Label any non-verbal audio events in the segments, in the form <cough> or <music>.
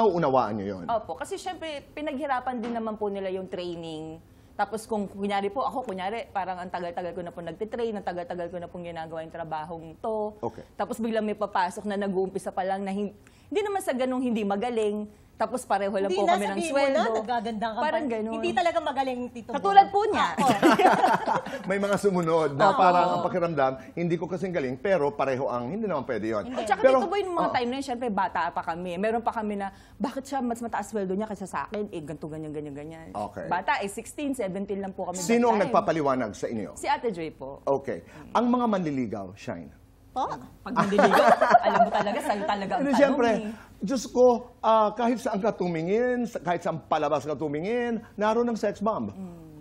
nauunawaan nyo yun. Opo, kasi syempre, pinaghirapan din naman po nila yung training. Tapos kung kunyari po, ako kunyari, parang ang tagal-tagal ko na po nagtitrain, ang tagal-tagal ko na pong ginagawa yung trabahong to. Okay. Tapos biglang may papasok na nag-uumpisa pa lang na hin- hindi naman sa ganung hindi magaling, tapos pareho lang Hindi po kami ng sweldo. na, nagaganda ka Parang pa. ganun. Hindi talaga magaling, Tito. Katulad po niya. Ah, <laughs> oh. May mga sumunod na parang ang pakiramdam, hindi ko kasing galing, pero pareho ang, hindi naman pwede yun. At saka Pero- dito boy, nung mga oh. time na yun, syempre bata pa kami. Meron pa kami na, bakit siya mas mataas sweldo niya kaysa sa akin? Eh, ganito, ganyan, ganyan, ganyan. Okay. Bata, eh, 16, 17 lang po kami. Sino ang nagpapaliwanag sa inyo? Si Ate Joy po. Okay. Ang mga manliligaw, Shine. Po? Pag nandiligaw, <laughs> alam mo talaga, sa'yo talaga ang Hindi, tanong siyempre, eh. Diyos ko, ah, kahit saan ka tumingin, sa- kahit saan palabas ka tumingin, naroon ng sex bomb.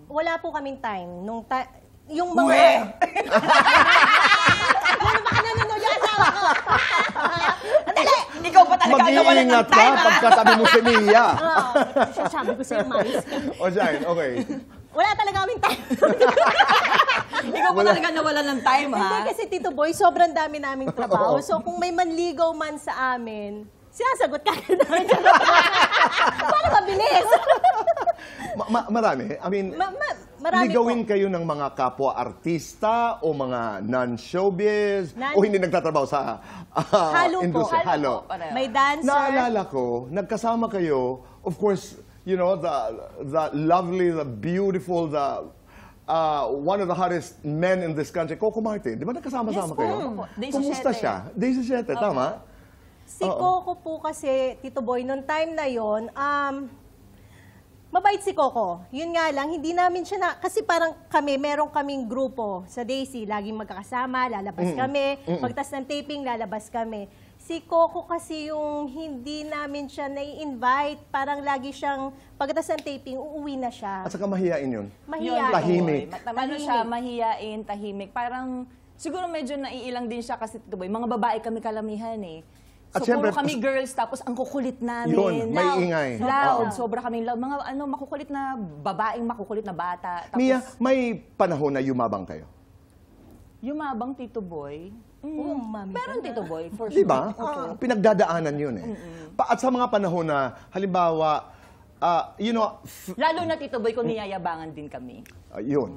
Wala po kaming time. Nung ta- yung mga... Uwe! Ano baka nanonood yung asawa ko? <laughs> Andali! Ikaw pa talaga ang nawalan ng Mag-iingat ka time, ha? pagkatabi mo si Mia. <laughs> Oo. Sabi ko sa'yo, mais ka. o, Shine, okay. Wala talaga kaming time. <laughs> Ikaw Wala. talaga nawalan ng time, ha? Hindi kasi Tito Boy, sobrang dami naming trabaho. So kung may manligaw man sa amin, sinasagot ka agad namin. <laughs> Para mabilis. Ma- ma- marami. I mean, Ma- ma- marami ligawin po. kayo ng mga kapwa-artista o mga non-showbiz Non- o hindi nagtatrabaho sa ah, Halo po. industry. Halo po, pareho. May dancer. Naalala ko, nagkasama kayo, of course, you know, the, the lovely, the beautiful, the uh, one of the hottest men in this country, Coco Martin. Di ba nagkasama-sama Yes po. kayo? Daisy Kumusta siya? Daisy Siete, tama? Si Coco po kasi, Tito Boy, nung time na yon, um, mabait si Coco. Yun nga lang, hindi namin siya na, kasi parang kami, meron kaming grupo sa Daisy, laging magkakasama, lalabas kami, pagtas ng taping, lalabas kami. Si Coco kasi yung hindi namin siya nai-invite, parang lagi siyang, pagkatapos ng taping, uuwi na siya. At saka mahihain yun. Mahiyain. Tahimik. Ma- Ano siya, mahiyain, tahimik. Parang, siguro medyo naiilang din siya kasi, Boy, mga babae kami kalamihan eh. At So, syempre, puro kami girls, tapos ang kukulit namin. Yun, may Loud. ingay. Loud, Oo. sobra kaming loud. Mga ano, makukulit na babaeng makukulit na bata. Tapos, Mia, may panahon na yumabang kayo. Yumabang Tito Boy. Mm, Oo, mami Meron. Tito Boy, for Di sure. ba? Ah, pinagdadaanan yun eh. Pa- At sa mga panahon na, halimbawa, ah, you know, f- Lalo na Tito Boy kung niyayabangan din kami. ah, yun.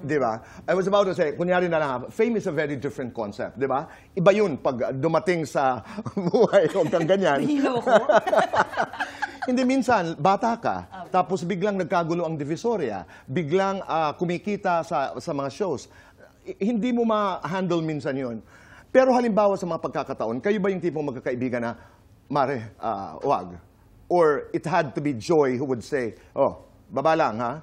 Di ba? I was about to say, kunyari na lang, ha, fame is a very different concept. Di ba? Iba yun pag dumating sa <laughs> buhay, huwag kang ganyan. <laughs> Hilo ko. <laughs> Hindi minsan, bata ka, tapos biglang nagkagulo ang divisoria, biglang ah, kumikita sa, sa mga shows. Hindi mo ma-handle minsan yon. Pero halimbawa sa mga pagkakataon, kayo ba yung tipong magkakaibigan na, Mare, ah, wag. Or it had to be Joy who would say, oh, baba lang ha?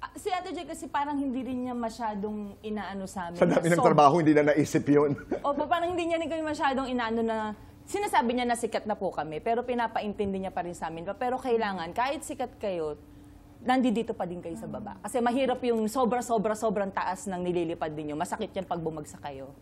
Ah, si Ate Joy kasi parang hindi rin niya masyadong inaano sa amin. Sa dami ng Sob- trabaho, hindi na naisip yun. <laughs> Opo, parang hindi niya rin kami masyadong inaano na, sinasabi niya na sikat na po kami, pero pinapaintindi niya pa rin sa amin. Pero kailangan, kahit sikat kayo, nandito pa din kayo sa baba. Kasi mahirap yung sobra-sobra sobrang taas ng nililipad ninyo. Masakit yan pag bumagsak kayo.